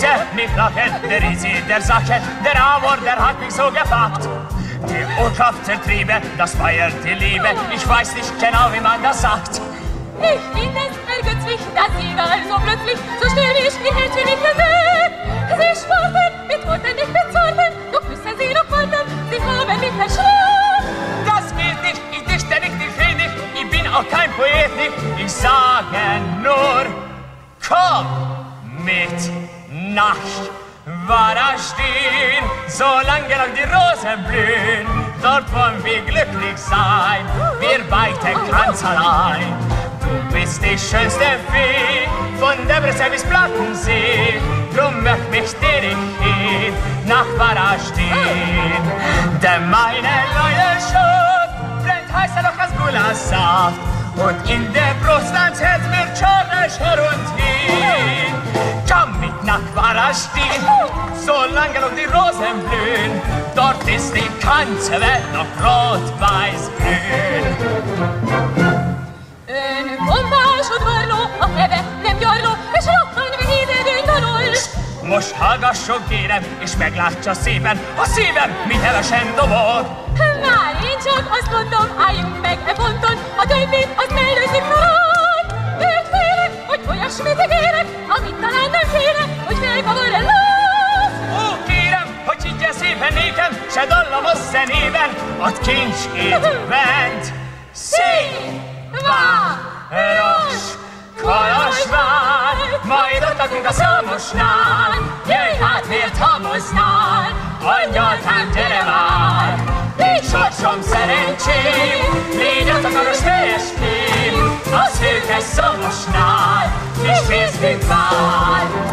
der ist in der Sache, der Amor, der hat mich so gepackt. Die Urkraft zertriebe, das feiert die Liebe, ich weiß nicht genau, wie man das sagt. Ich finde es ergötzlich, dass sie da so plötzlich so still ich die Händchen nicht gesehen. Sie schwarten, mit Worten nicht bezahlen, doch müssen sie noch warten, sie haben mich verschlagen. Das geht nicht, ich dichte nicht, ich will nicht, ich bin auch kein Poet nicht, ich sage nur, komm mit Nacht war er stehen, solange lang die Rosen blühen, dort wollen wir glücklich sein, wir beide ganz allein. Du bist die schönste Fee von der Brüssel bis Plattensee. Drum möcht mich dir ich hin, nach Vara. Denn meine neue Schuld brennt heißer noch als Gulasaft. Und in der Brust ans Herz wird Schornisch heruntin. Komm mit nach Vara stehen, solange noch die Rosen blühen. Dort ist die ganze Welt noch rot-weiß-grün. En pompás udvarló, a heve nem gyarló, és rottan vihízedünk a roll. Most hallgasson kérem, és meglátsa szépen, a szívem mi hevesen dobog. Már én csak azt mondom, álljunk meg e ponton, a többit azt mellőzzük rá. Őt félek, hogy olyasmit ígérek, minden a kincsét szíva rossz, Kolozsvár, majd ott lakunk a számosnál. Jöjj hát, miért hamoznál? Angyalkám, hát gyere már! Nincs sorsom szerencsém, légy ott akaros férjestém, az főkes szamosnál, kis pénzünk vár.